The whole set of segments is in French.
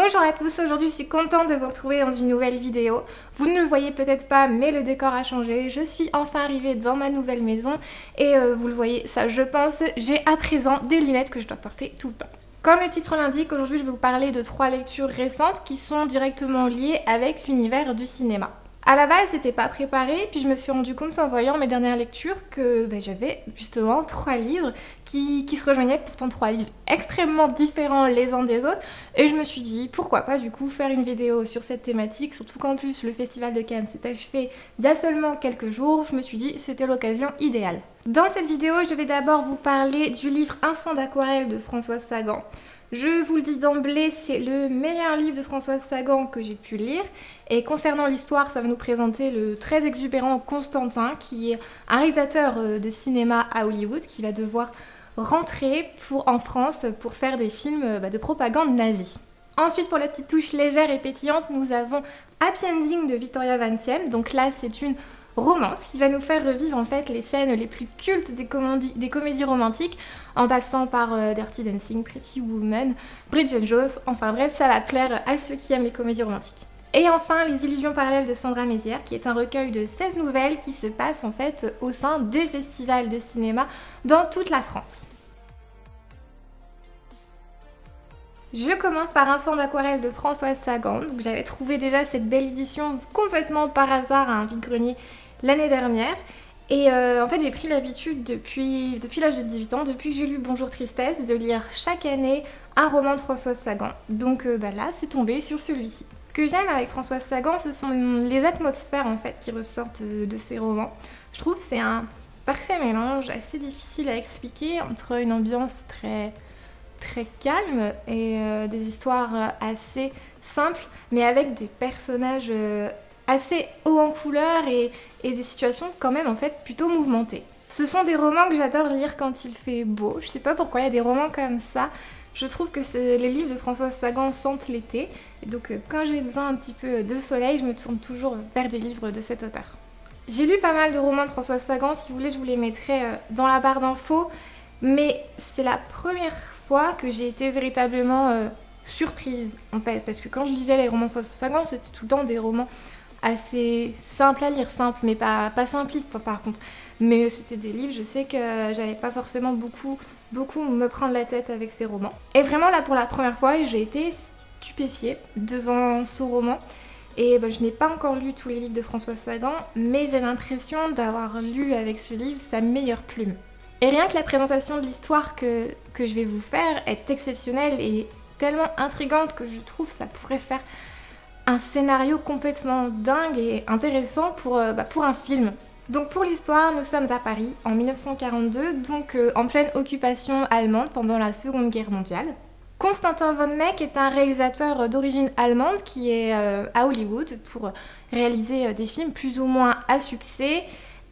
Bonjour à tous, aujourd'hui je suis contente de vous retrouver dans une nouvelle vidéo. Vous ne le voyez peut-être pas mais le décor a changé, je suis enfin arrivée dans ma nouvelle maison et euh, vous le voyez, ça je pense, j'ai à présent des lunettes que je dois porter tout le temps. Comme le titre l'indique, aujourd'hui je vais vous parler de trois lectures récentes qui sont directement liées avec l'univers du cinéma. À la base, c'était pas préparé, puis je me suis rendu compte en voyant mes dernières lectures que ben, j'avais justement trois livres qui, qui, se rejoignaient, pourtant trois livres extrêmement différents les uns des autres, et je me suis dit pourquoi pas du coup faire une vidéo sur cette thématique, surtout qu'en plus le festival de Cannes s'est achevé il y a seulement quelques jours, je me suis dit c'était l'occasion idéale. Dans cette vidéo, je vais d'abord vous parler du livre Un sang d'aquarelle de Françoise Sagan. Je vous le dis d'emblée, c'est le meilleur livre de Françoise Sagan que j'ai pu lire. Et concernant l'histoire, ça va nous présenter le très exubérant Constantin, qui est un réalisateur euh, de cinéma à Hollywood, qui va devoir rentrer en France pour faire des films euh, bah, de propagande nazie. Ensuite, pour la petite touche légère et pétillante, nous avons Happy Ending de Victoria Vantiem. Donc là, c'est une romance qui va nous faire revivre en fait les scènes les plus cultes des, comédies romantiques en passant par euh, Dirty Dancing, Pretty Woman, Bridget Jones, enfin bref ça va plaire à ceux qui aiment les comédies romantiques. Et enfin Les illusions parallèles de Sandra Mézières qui est un recueil de 16 nouvelles qui se passe en fait au sein des festivals de cinéma dans toute la France. Je commence par un sang d'aquarelle de Françoise Sagan. J'avais trouvé déjà cette belle édition complètement par hasard à un vide-grenier l'année dernière. Et euh, en fait, j'ai pris l'habitude depuis, depuis l'âge de 18 ans, depuis que j'ai lu Bonjour Tristesse, de lire chaque année un roman de Françoise Sagan. Donc euh, bah là, c'est tombé sur celui-ci. Ce que j'aime avec Françoise Sagan, ce sont les atmosphères en fait qui ressortent de, ses romans. Je trouve c'est un parfait mélange, assez difficile à expliquer, entre une ambiance très très calme et euh, des histoires assez simples, mais avec des personnages assez haut en couleur et, des situations quand même en fait plutôt mouvementées. Ce sont des romans que j'adore lire quand il fait beau. Je sais pas pourquoi il y a des romans comme ça. Je trouve que les livres de François Sagan sentent l'été. Donc euh, quand j'ai besoin un petit peu de soleil, je me tourne toujours vers des livres de cet auteur. J'ai lu pas mal de romans de François Sagan. Si vous voulez, je vous les mettrai euh, dans la barre d'infos. Mais c'est la première fois que j'ai été véritablement euh, surprise en fait. Parce que quand je lisais les romans de François Sagan, c'était tout le temps des romans assez simple à lire, simple, mais pas, pas simpliste hein, par contre. Mais c'était des livres, je sais que j'allais pas forcément beaucoup, beaucoup me prendre la tête avec ces romans. Et vraiment là pour la première fois, j'ai été stupéfiée devant ce roman. Et ben, je n'ai pas encore lu tous les livres de François Sagan, mais j'ai l'impression d'avoir lu avec ce livre sa meilleure plume. Et rien que la présentation de l'histoire que, que je vais vous faire est exceptionnelle et tellement intrigante que je trouve ça pourrait faire un scénario complètement dingue et intéressant pour, euh, bah, pour un film. Donc pour l'histoire, nous sommes à Paris en 1942, donc euh, en pleine occupation allemande pendant la Seconde Guerre mondiale. Constantin von Meck est un réalisateur d'origine allemande qui est euh, à Hollywood pour réaliser des films plus ou moins à succès.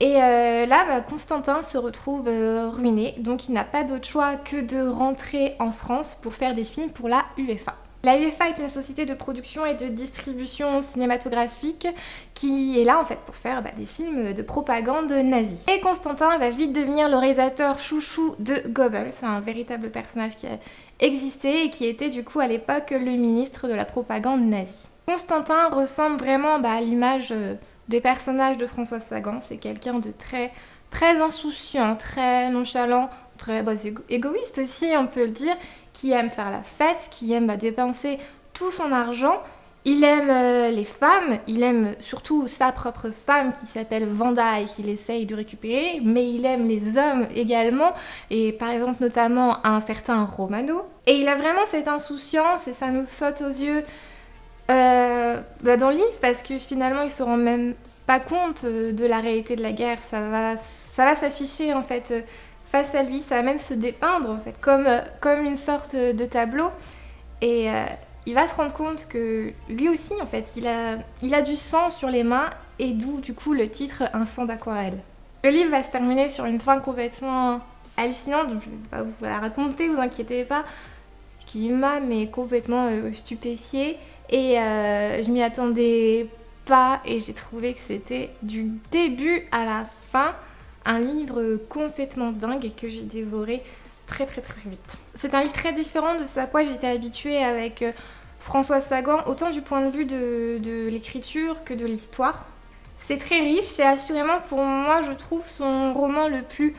Et là, bah, Constantin se retrouve ruiné, donc il n'a pas d'autre choix que de rentrer en France pour faire des films pour la UEFA. La UEFA est une société de production et de distribution cinématographique qui est là en fait pour faire bah, des films de propagande nazie. Et Constantin va vite devenir le réalisateur chouchou de Goebbels, un véritable personnage qui a existé et qui était du coup à l'époque le ministre de la propagande nazie. Constantin ressemble vraiment bah, à l'image euh, des personnages de François Sagan, c'est quelqu'un de très très insouciant, très nonchalant, très bah, égoïste aussi on peut le dire, qui aime faire la fête, qui aime bah, dépenser tout son argent. Il aime euh, les femmes, il aime surtout sa propre femme qui s'appelle Vanda et qu'il essaye de récupérer, mais il aime les hommes également, et par exemple notamment un certain Romano. Et il a vraiment cette insouciance et ça nous saute aux yeux euh, bah, dans le livre parce que finalement il se rend même pas compte euh, de la réalité de la guerre, ça va, ça va s'afficher en fait face à lui, ça va même se dépeindre en fait, comme, euh, comme une sorte de tableau. Et euh, il va se rendre compte que lui aussi, en fait, il a, il a du sang sur les mains, et d'où du coup le titre Un sang d'aquarelle. Le livre va se terminer sur une fin complètement hallucinante, donc je ne vais pas vous la raconter, vous inquiétez pas, qui m'a mais complètement euh, stupéfiée, et je m'y attendais pas, et j'ai trouvé que c'était du début à la fin un livre complètement dingue et que j'ai dévoré très très très vite. C'est un livre très différent de ce à quoi j'étais habituée avec euh, Françoise Sagan, autant du point de vue de, l'écriture que de l'histoire. C'est très riche, c'est assurément pour moi, je trouve, son roman le plus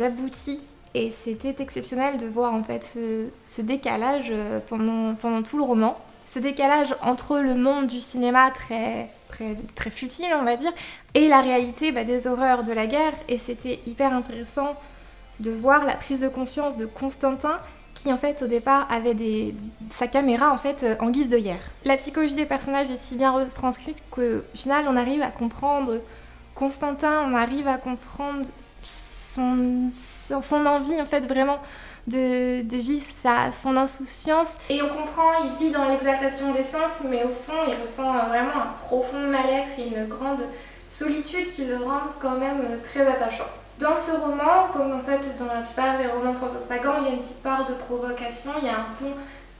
abouti. Et c'était exceptionnel de voir en fait ce, décalage euh, pendant tout le roman. Ce décalage entre le monde du cinéma très, très, futile, on va dire, et la réalité bah, des horreurs de la guerre. Et c'était hyper intéressant de voir la prise de conscience de Constantin qui en fait au départ avait des... sa caméra en fait euh, en guise de hier. La psychologie des personnages est si bien retranscrite qu'au final on arrive à comprendre Constantin, on arrive à comprendre son, son envie en fait vraiment de, vivre sa, son insouciance. Et on comprend, il vit dans l'exaltation des sens, mais au fond il ressent vraiment un profond mal-être et une grande solitude qui le rend quand même euh, très attachant. Dans ce roman, comme en fait dans la plupart des romans de François Sagan, il y a une petite part de provocation, il y a un ton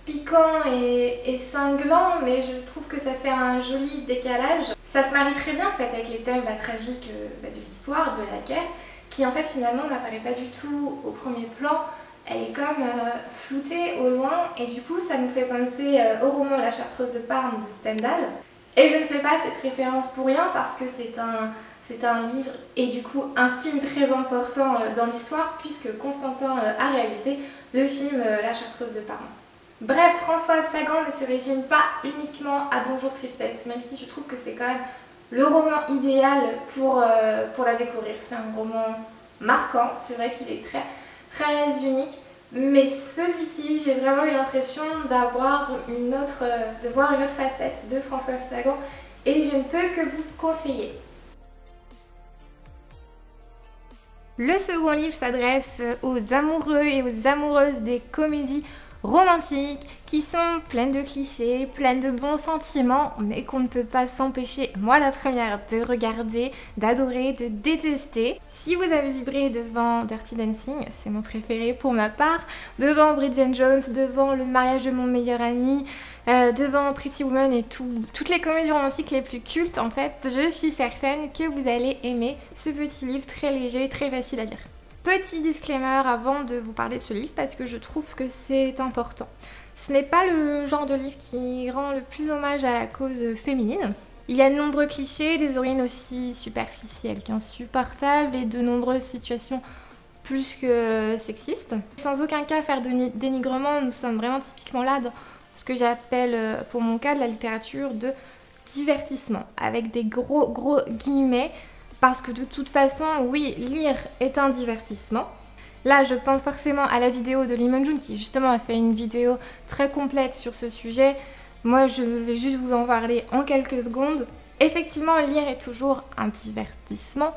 piquant et, cinglant, mais je trouve que ça fait un joli décalage. Ça se marie très bien en fait avec les thèmes tragiques euh, bah, de l'histoire, de la guerre, qui en fait finalement n'apparaît pas du tout au premier plan. Elle est comme euh, floutée au loin et du coup ça nous fait penser euh, au roman La Chartreuse de Parme de Stendhal. Et je ne fais pas cette référence pour rien parce que c'est un, livre et du coup un film très important euh, dans l'histoire puisque Constantin euh, a réalisé le film La Chartreuse de Parme. Bref, Françoise Sagan ne se résume pas uniquement à Bonjour Tristesse, même si je trouve que c'est quand même le roman idéal pour, pour la découvrir. C'est un roman marquant, c'est vrai qu'il est très, très unique, mais celui-ci, j'ai vraiment eu l'impression d'avoir une autre, de voir une autre facette de Françoise Sagan et je ne peux que vous conseiller. Le second livre s'adresse aux amoureux et aux amoureuses des comédies romantiques qui sont pleines de clichés, pleines de bons sentiments, mais qu'on ne peut pas s'empêcher, moi la première, de regarder, d'adorer, de détester. Si vous avez vibré devant Dirty Dancing, c'est mon préféré pour ma part, devant Bridget Jones, devant Le mariage de mon meilleur ami, euh, devant Pretty Woman et toutes les comédies romantiques les plus cultes, en fait, je suis certaine que vous allez aimer ce petit livre très léger, très facile à lire. Petit disclaimer avant de vous parler de ce livre parce que je trouve que c'est important. Ce n'est pas le genre de livre qui rend le plus hommage à la cause féminine. Il y a de nombreux clichés, des origines aussi superficielles qu'insupportables et de nombreuses situations plus que sexistes. Sans aucun cas faire de dénigrement, nous sommes vraiment typiquement là dans ce que j'appelle euh, pour mon cas de la littérature de divertissement, avec des gros gros guillemets, parce que de toute façon, oui, lire est un divertissement. Là, je pense forcément à la vidéo de Lee Jun qui justement a fait une vidéo très complète sur ce sujet. Moi, je vais juste vous en parler en quelques secondes. Effectivement, lire est toujours un divertissement,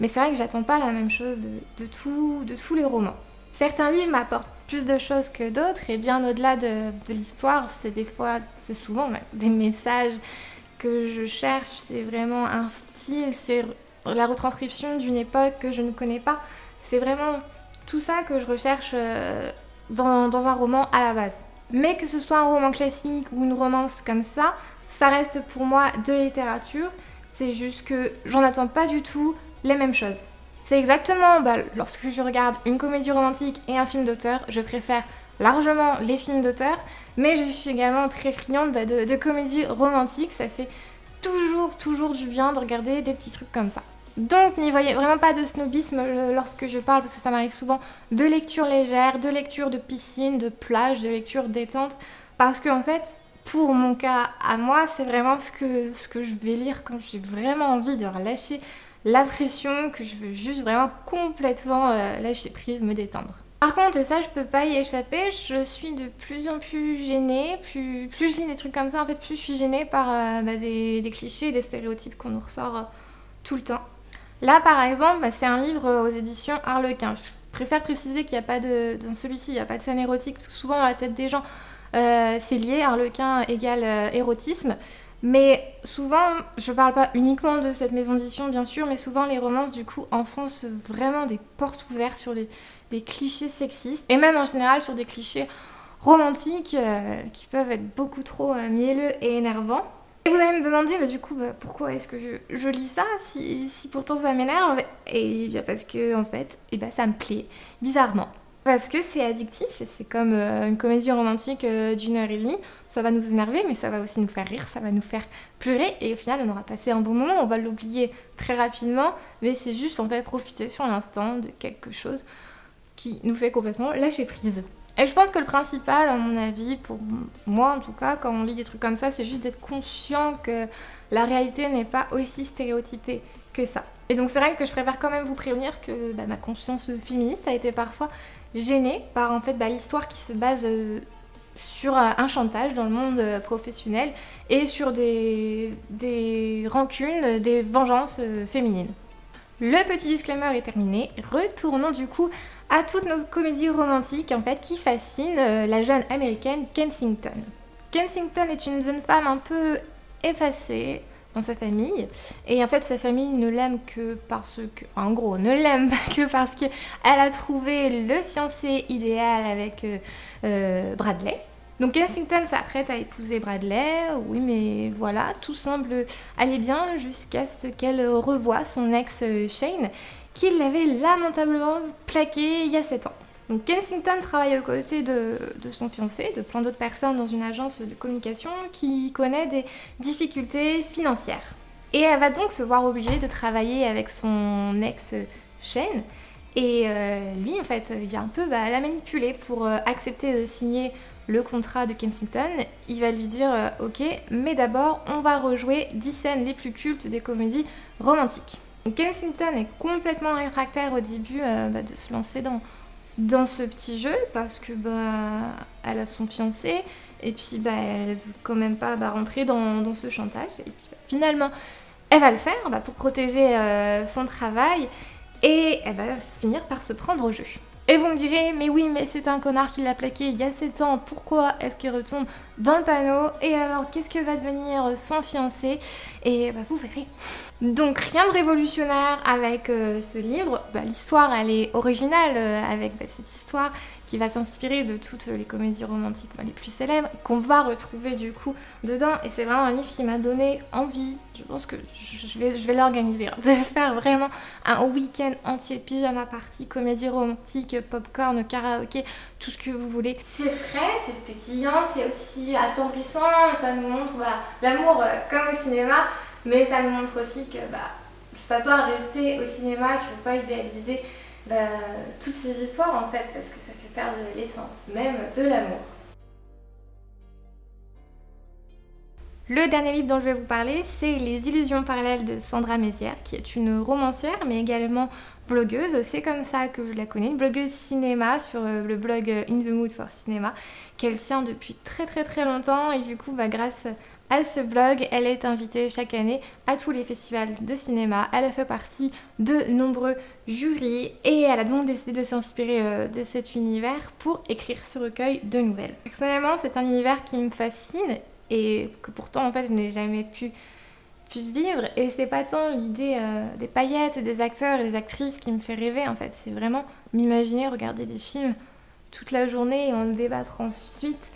mais c'est vrai que j'attends pas la même chose de, de, tout, de tous les romans. Certains livres m'apportent plus de choses que d'autres et bien au-delà de, l'histoire, c'est des fois, c'est souvent des messages que je cherche, c'est vraiment un style, c'est la retranscription d'une époque que je ne connais pas, c'est vraiment tout ça que je recherche euh, dans, un roman à la base. Mais que ce soit un roman classique ou une romance comme ça, ça reste pour moi de littérature, c'est juste que j'en attends pas du tout les mêmes choses. C'est exactement, bah, lorsque je regarde une comédie romantique et un film d'auteur, je préfère largement les films d'auteur, mais je suis également très friande bah, de, de comédies romantiques, ça fait toujours, toujours du bien de regarder des petits trucs comme ça. Donc n'y voyez vraiment pas de snobisme euh, lorsque je parle, parce que ça m'arrive souvent, de lecture légère, de lecture de piscine, de plage, de lecture détente, parce que en fait, pour mon cas à moi, c'est vraiment ce que, je vais lire quand j'ai vraiment envie de relâcher la pression, que je veux juste vraiment complètement euh, lâcher prise, me détendre. Par contre, et ça je peux pas y échapper, je suis de plus en plus gênée, plus, plus je lis des trucs comme ça, en fait plus je suis gênée par euh, bah, des, clichés, des stéréotypes qu'on nous ressort tout le temps. Là par exemple, bah, c'est un livre aux éditions Harlequin. Je préfère préciser qu'il n'y a pas de... dans celui-ci, il n'y a pas de scène érotique, parce que souvent dans la tête des gens, c'est lié, Harlequin égale érotisme. Mais souvent, je parle pas uniquement de cette maison d'édition, bien sûr, mais souvent les romances, du coup, enfoncent vraiment des portes ouvertes sur des clichés sexistes, et même en général sur des clichés romantiques euh, qui peuvent être beaucoup trop euh, mielleux et énervants. Et vous allez me demander, bah, du coup, bah, pourquoi est-ce que je, lis ça si, pourtant ça m'énerve Et bien parce que, en fait, eh ben, ça me plaît, bizarrement. Parce que c'est addictif, c'est comme euh, une comédie romantique euh, d'une heure et demie. Ça va nous énerver, mais ça va aussi nous faire rire, ça va nous faire pleurer. Et au final, on aura passé un bon moment. On va l'oublier très rapidement, mais c'est juste en fait profiter sur l'instant de quelque chose qui nous fait complètement lâcher prise. Et je pense que le principal, à mon avis, pour moi en tout cas, quand on lit des trucs comme ça, c'est juste d'être conscient que la réalité n'est pas aussi stéréotypée que ça. Et donc c'est vrai que je préfère quand même vous prévenir que bah, ma conscience féministe a été parfois gênée par en fait bah, l'histoire qui se base euh, sur euh, un chantage dans le monde euh, professionnel et sur des, des rancunes, des vengeances féminines. Le petit disclaimer est terminé. Retournons du coup à toutes nos comédies romantiques en fait qui fascinent la jeune américaine Kensington. Kensington est une jeune femme un peu effacée, dans sa famille. Et en fait, sa famille ne l'aime que parce que, gros, ne l'aime que parce qu'elle a trouvé le fiancé idéal avec euh, euh, Bradley. Donc Kensington s'apprête à épouser Bradley, oui mais voilà, tout semble aller bien jusqu'à ce qu'elle revoie son ex Shane, qui l'avait lamentablement plaqué il y a 7 ans. Donc Kensington travaille aux côtés de, son fiancé, de plein d'autres personnes dans une agence de communication qui connaît des difficultés financières. Et elle va donc se voir obligée de travailler avec son ex Shane. Et euh, lui, en fait, il va un peu bah, la manipuler pour euh, accepter de signer le contrat de Kensington. Il va lui dire euh, Ok, mais d'abord, on va rejouer 10 scènes les plus cultes des comédies romantiques. Kensington est complètement réfractaire au début bah, de se lancer dans, dans ce petit jeu parce que bah elle a son fiancé et puis bah elle veut quand même pas bah, rentrer dans, ce chantage et puis bah, finalement elle va le faire pour protéger euh, son travail et elle va finir par se prendre au jeu. Et vous me direz, mais oui, mais c'est un connard qui l'a plaqué il y a 7 ans, pourquoi est-ce qu'il retombe dans le panneau Et alors, qu'est-ce que va devenir son fiancé? Et bah, vous verrez. Donc rien de révolutionnaire avec euh, ce livre. Bah, l'histoire, elle est originale euh, avec bah, cette histoire qui va s'inspirer de toutes les comédies romantiques bah, les plus célèbres, qu'on va retrouver du coup dedans. Et c'est vraiment un livre qui m'a donné envie, je pense que je vais, je vais l'organiser, hein, de faire vraiment un week-end entier pyjama party, comédie romantique, popcorn, karaoké, tout ce que vous voulez. C'est frais, c'est pétillant, c'est aussi attendrissant, ça nous montre l'amour euh, comme au cinéma. Mais ça nous montre aussi que bah, ça doit rester au cinéma, qu'il ne faut pas idéaliser bah, toutes ces histoires en fait, parce que ça fait perdre l'essence même de l'amour. Le dernier livre dont je vais vous parler, c'est Les illusions parallèles de Sandra Mézières, qui est une romancière, mais également blogueuse. C'est comme ça que je la connais, une blogueuse cinéma sur euh, le blog In the Mood for Cinema, qu'elle tient depuis très très très longtemps. Et du coup, bah, grâce à ce blog. Elle est invitée chaque année à tous les festivals de cinéma. Elle a fait partie de nombreux jurys et elle a donc décidé de s'inspirer euh, de cet univers pour écrire ce recueil de nouvelles. Personnellement, c'est un univers qui me fascine et que pourtant en fait je n'ai jamais pu, vivre et c'est pas tant l'idée euh, des paillettes et des acteurs et des actrices qui me fait rêver en fait, c'est vraiment m'imaginer regarder des films toute la journée et en débattre ensuite.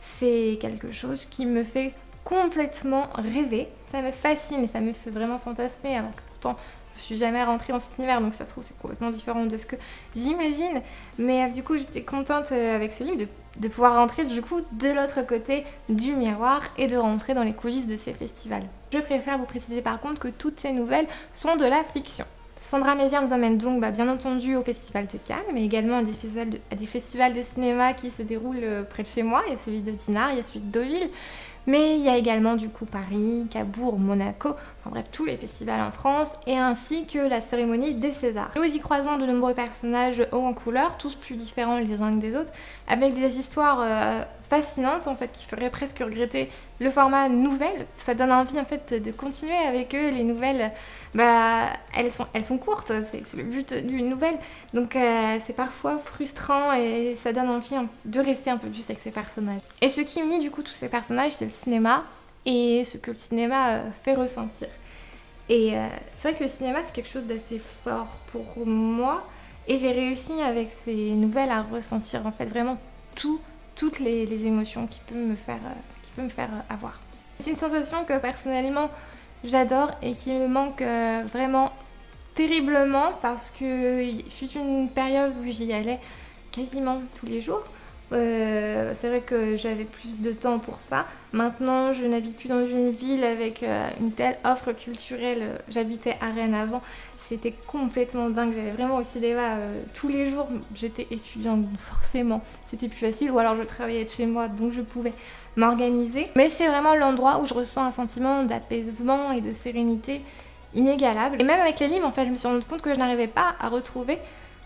C'est quelque chose qui me fait complètement rêver. Ça me fascine et ça me fait vraiment fantasmer alors que pourtant je suis jamais rentrée dans cet univers donc ça se trouve c'est complètement différent de ce que j'imagine. Mais euh, du coup j'étais contente euh, avec ce livre de, pouvoir rentrer du coup de l'autre côté du miroir et de rentrer dans les coulisses de ces festivals. Je préfère vous préciser par contre que toutes ces nouvelles sont de la fiction. Sandra Mézières nous emmène donc bah, bien entendu au Festival de Cannes, mais également à des, festivals de, à des festivals de cinéma qui se déroulent euh, près de chez moi. Il y a celui de Dinard, il y a celui de Deauville. Mais il y a également du coup Paris, Cabourg, Monaco, enfin bref tous les festivals en France et ainsi que la cérémonie des Césars. Nous y croisons de nombreux personnages hauts en couleur, tous plus différents les uns que des autres, avec des histoires euh, fascinantes en fait qui feraient presque regretter le format nouvelle. Ça donne envie en fait de continuer avec eux les nouvelles bah, elles, sont, elles sont courtes, c'est le but d'une nouvelle. Donc euh, c'est parfois frustrant et ça donne envie de rester un peu plus avec ces personnages. Et ce qui unit du coup tous ces personnages, c'est le cinéma et ce que le cinéma euh, fait ressentir. Et euh, c'est vrai que le cinéma, c'est quelque chose d'assez fort pour moi. Et j'ai réussi avec ces nouvelles à ressentir en fait vraiment tout, toutes les, émotions qui peuvent me faire, qui peut me faire avoir. C'est une sensation que personnellement j'adore et qui me manque euh, vraiment terriblement parce que fut une période où j'y allais quasiment tous les jours. Euh, c'est vrai que j'avais plus de temps pour ça. Maintenant, je n'habite plus dans une ville avec euh, une telle offre culturelle. J'habitais à Rennes avant. C'était complètement dingue. J'avais vraiment au cinéma euh, tous les jours. J'étais étudiante, forcément. C'était plus facile. Ou alors je travaillais de chez moi, donc je pouvais m'organiser. Mais c'est vraiment l'endroit où je ressens un sentiment d'apaisement et de sérénité inégalable. Et même avec les livres, en fait, je me suis rendu compte que je n'arrivais pas à retrouver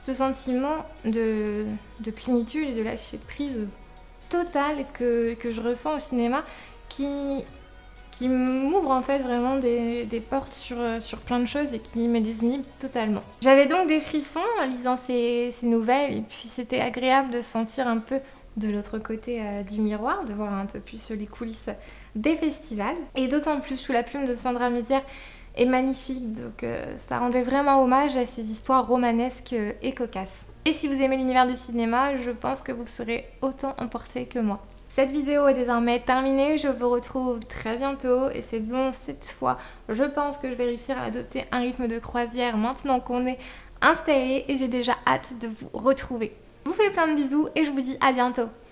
ce sentiment de, de plénitude et de lâcher prise totale que, je ressens au cinéma qui, m'ouvre en fait vraiment des, portes sur, plein de choses et qui me désinhibe totalement. J'avais donc des frissons en lisant ces, nouvelles et puis c'était agréable de sentir un peu de l'autre côté euh, du miroir, de voir un peu plus les coulisses des festivals. Et d'autant plus sous la plume de Sandra Mézière magnifique, donc euh, ça rendait vraiment hommage à ces histoires romanesques et cocasses. Et si vous aimez l'univers du cinéma, je pense que vous serez autant emporté que moi. Cette vidéo est désormais terminée, je vous retrouve très bientôt et c'est bon cette fois, je pense que je vais réussir à adopter un rythme de croisière maintenant qu'on est installé et j'ai déjà hâte de vous retrouver. Je vous fais plein de bisous et je vous dis à bientôt